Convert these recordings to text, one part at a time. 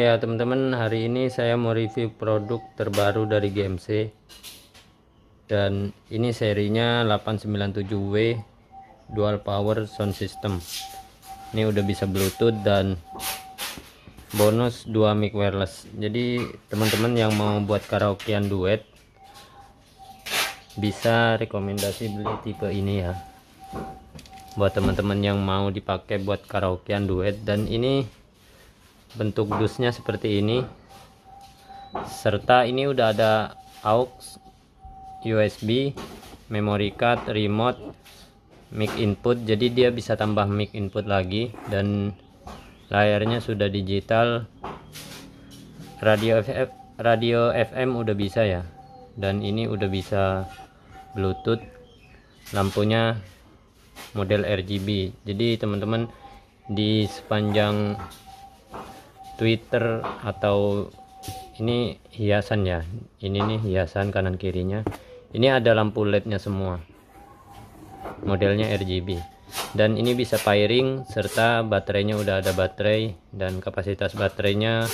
Oke ya teman-teman hari ini saya mau review produk terbaru dari GMC dan ini serinya 897W dual power sound system. Ini udah bisa bluetooth dan bonus 2 mic wireless. Jadi teman-teman yang mau buat karaokean duet bisa rekomendasi beli tipe ini ya. Buat teman-teman yang mau dipakai buat karaokean duet. Dan ini bentuk dusnya seperti ini. Serta ini udah ada aux USB memory card remote mic input. Jadi dia bisa tambah mic input lagi dan layarnya sudah digital. Radio FM, radio FM udah bisa ya. Dan ini udah bisa bluetooth. Lampunya model RGB jadi teman-teman di sepanjang Twitter atau ini hiasan ya. Ini nih hiasan kanan kirinya. Ini ada lampu lednya semua. Modelnya RGB dan ini bisa pairing serta baterainya udah ada baterai dan kapasitas baterainya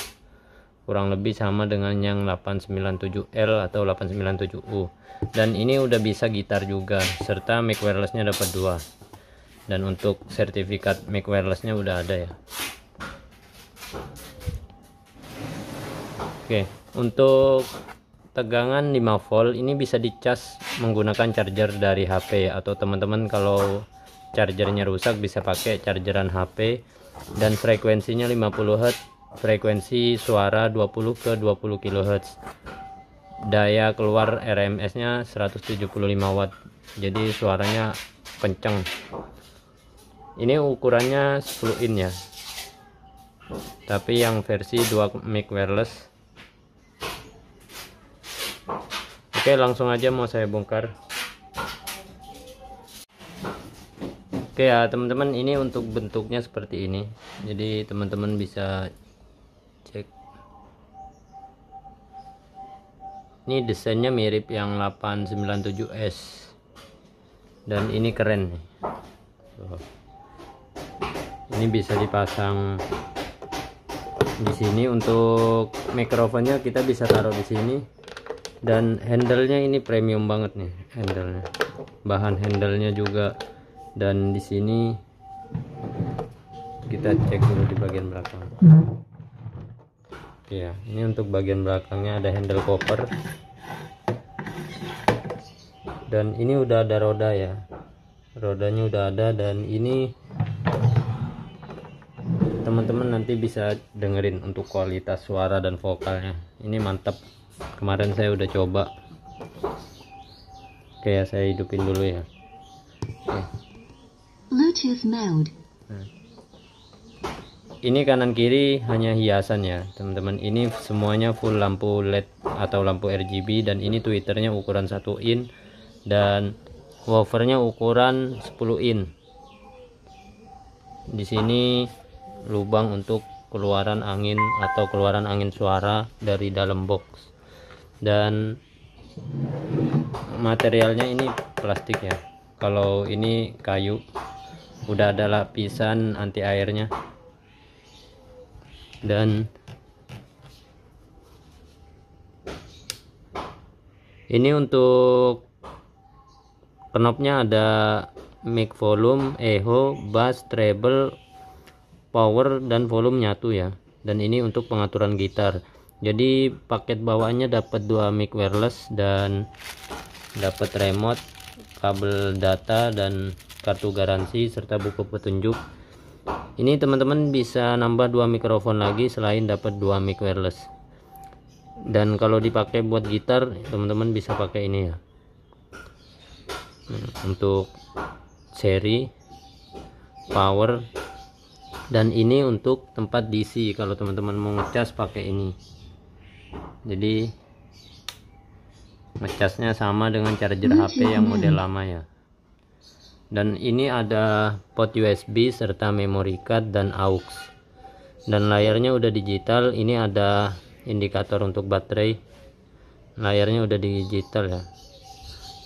kurang lebih sama dengan yang 897L atau 897U dan ini udah bisa gitar juga serta mic wirelessnya dapat dua. Dan untuk sertifikat mic wirelessnya udah ada ya Oke, untuk tegangan 5 volt ini bisa dicas menggunakan charger dari HP atau teman-teman kalau chargernya rusak bisa pakai chargeran HP dan frekuensinya 50 Hz, frekuensi suara 20 ke 20 kHz. Daya keluar RMS-nya 175 watt. Jadi suaranya kenceng. Ini ukurannya 10 in ya. Tapi yang versi 2 mic wireless Oke langsung aja mau saya bongkar. Oke ya teman-teman ini untuk bentuknya seperti ini. Jadi teman-teman bisa cek. Ini desainnya mirip yang 897S dan ini keren ini bisa dipasang di sini untuk mikrofonnya kita bisa taruh di sini dan handlenya ini premium banget nih handlenya. Bahan handlenya juga. Dan di sini kita cek dulu di bagian belakang. Ya ini untuk bagian belakangnya ada handle cover dan ini udah ada roda ya. Rodanya udah ada dan ini teman-teman nanti bisa dengerin untuk kualitas suara dan vokalnya. Ini mantap kemarin saya udah coba. Oke ya saya hidupin dulu ya. Oke. Bluetooth mode. Nah. ini kanan kiri hanya hiasan ya teman-teman. Ini semuanya full lampu LED atau lampu RGB dan ini twitternya ukuran 1 in dan woofernya ukuran 10 in. Di sini lubang untuk keluaran angin atau keluaran angin suara dari dalam box dan materialnya ini plastik ya. Kalau ini kayu udah ada lapisan anti airnya dan ini untuk knopnya ada mic volume, echo, bass, treble, power dan volume nyatu ya. Dan ini untuk pengaturan gitar jadi paket bawaannya dapat dua mic wireless dan dapat remote kabel data dan kartu garansi serta buku petunjuk. Ini teman-teman bisa nambah dua mikrofon lagi selain dapat dua mic wireless. Dan kalau dipakai buat gitar teman-teman bisa pakai ini ya. Hmm, untuk seri power dan ini untuk tempat DC kalau teman-teman mau ngecas pakai ini jadi ngecasnya sama dengan charger HP yang model lama ya. Dan ini ada port USB serta memory card dan aux. Dan layarnya udah digital. Ini ada indikator untuk baterai. Layarnya udah digital ya.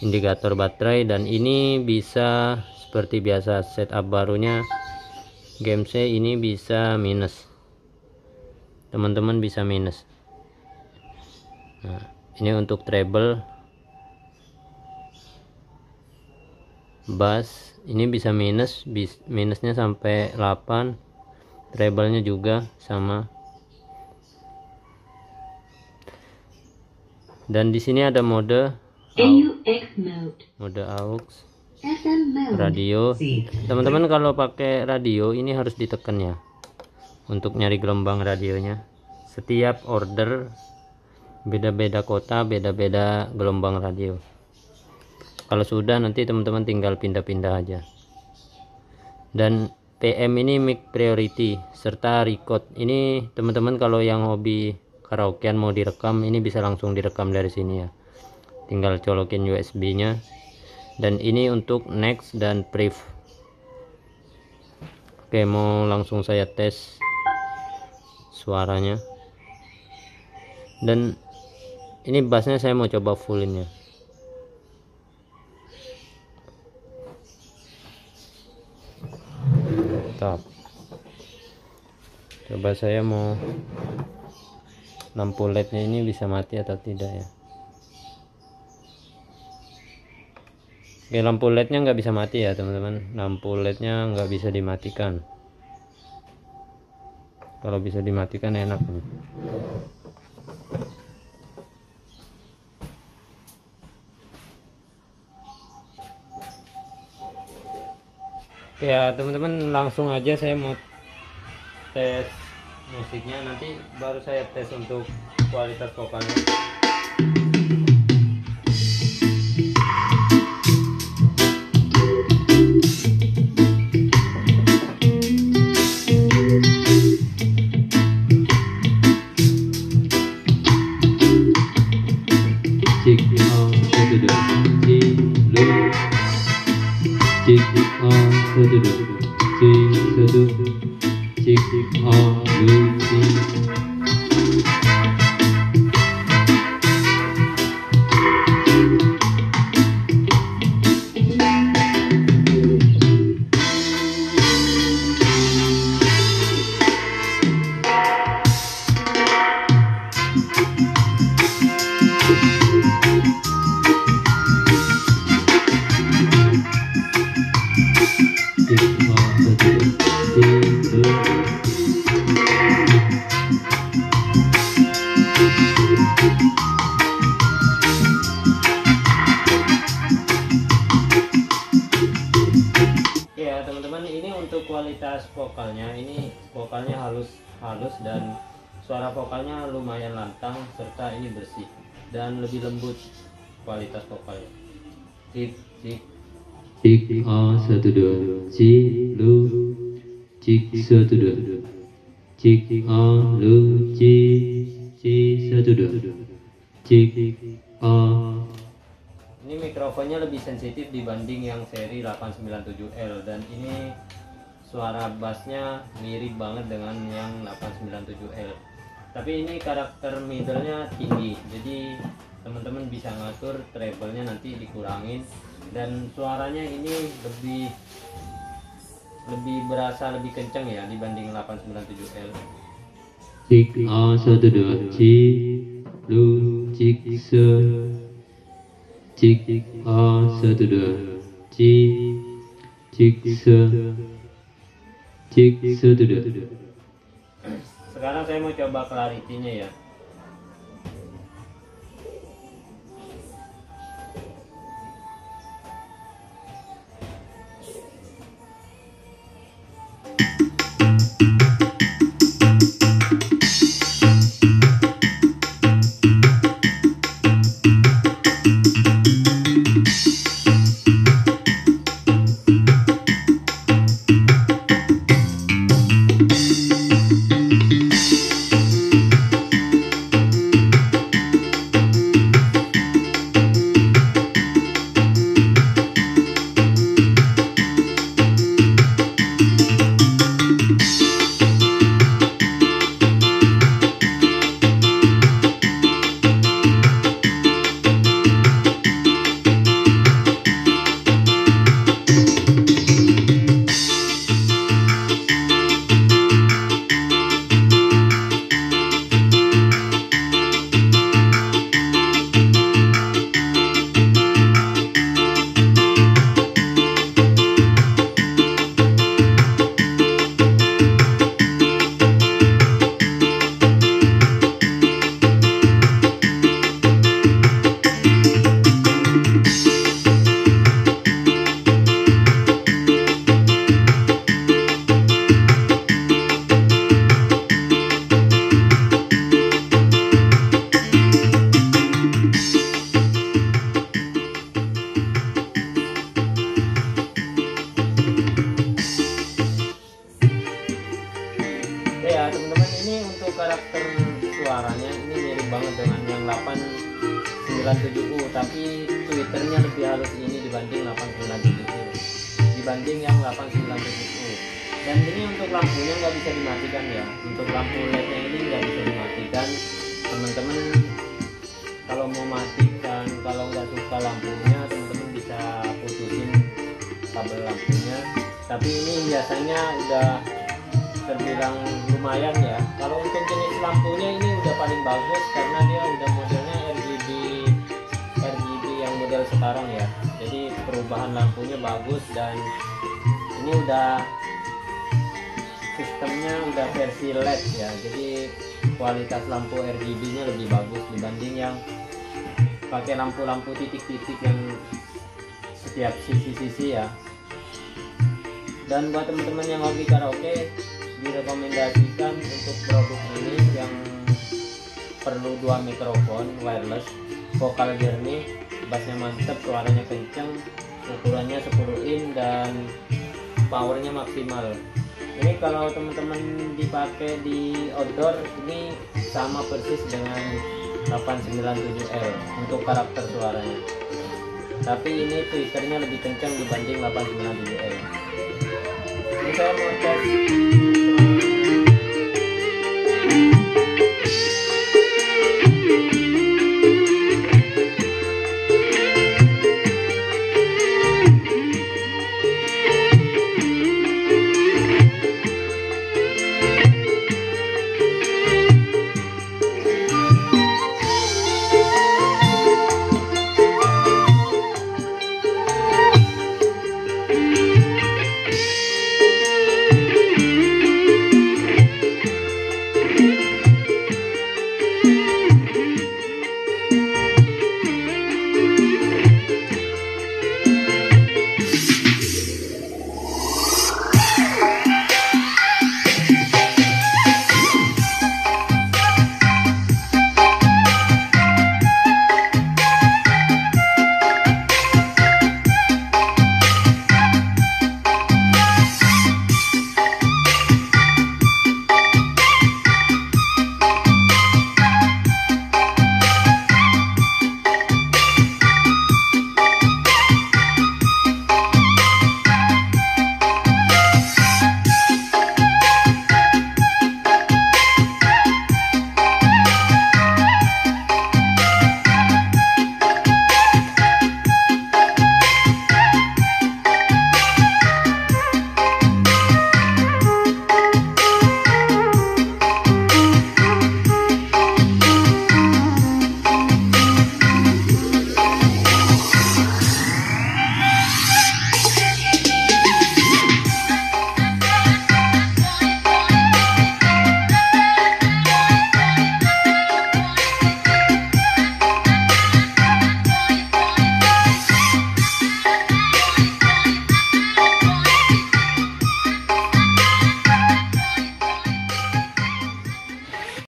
Indikator baterai. Dan ini bisa seperti biasa setup barunya. GMC ini bisa minus. Teman-teman bisa minus nah ini untuk treble. Bass ini bisa minus bis, minusnya sampai 8 treble nya juga sama. Dan di sini ada mode AUX mode. mode AUX. Radio. Teman-teman kalau pakai radio ini harus ditekan ya. Untuk nyari gelombang radionya. Setiap order beda-beda kota beda-beda gelombang radio. Kalau sudah nanti teman-teman tinggal pindah-pindah aja. Dan PM ini mic priority serta record. Ini teman-teman kalau yang hobi karaokean mau direkam ini bisa langsung direkam dari sini ya. Tinggal colokin USB nya dan ini untuk next dan brief. Oke mau langsung saya tes suaranya. Dan ini bassnya saya mau coba fullin ya coba saya mau lampu lednya ini bisa mati atau tidak ya? Oke lampu lednya nggak bisa mati ya teman-teman. Lampu lednya nggak bisa dimatikan. Kalau bisa dimatikan enak nih ya teman-teman langsung aja saya mau tes musiknya. Nanti baru saya tes untuk kualitas vokalnya to do. Kualitas vokalnya ini vokalnya halus halus dan suara vokalnya lumayan lantang serta ini bersih dan lebih lembut kualitas vokalnya. Cik cik cik a satu dua. Ci lu. Cik satu dua. Cik a lu. Ci ci satu dua. Cik a. Ini mikrofonnya lebih sensitif dibanding yang seri 897L dan ini suara bassnya mirip banget dengan yang 897L tapi ini karakter middle-nya tinggi jadi teman-teman bisa ngatur treble-nya nanti dikurangin. Dan suaranya ini lebih lebih berasa lebih kenceng ya dibanding 897L cik a satu dua. Cik lu cik se. Cik a satu dua. Cik se Cek satu Sekarang saya mau coba clarity-nya ya. 897U tapi twitternya lebih halus ini dibanding 897U dibanding yang 897U dan ini untuk lampunya nggak bisa dimatikan ya. Untuk lampu lednya ini nggak bisa dimatikan. Teman-teman kalau mau matikan kalau nggak suka lampunya teman-teman bisa putusin kabel lampunya. Tapi ini biasanya udah terbilang lumayan ya. Kalau untuk jenis lampunya ini udah paling bagus karena dia udah modelnya model sekarang ya. Jadi perubahan lampunya bagus dan ini udah sistemnya udah versi LED ya. Jadi kualitas lampu RGB nya lebih bagus dibanding yang pakai lampu-lampu titik-titik yang setiap sisi-sisi ya. Dan buat teman-teman yang hobi karaoke direkomendasikan untuk produk ini yang perlu dua mikrofon wireless vokal jernih bassnya mantep suaranya kenceng ukurannya 10 in dan powernya maksimal. Ini kalau teman-teman dipakai di outdoor ini sama persis dengan 897L untuk karakter suaranya. Tapi ini twitternya lebih kencang dibanding 897L ini saya mau tes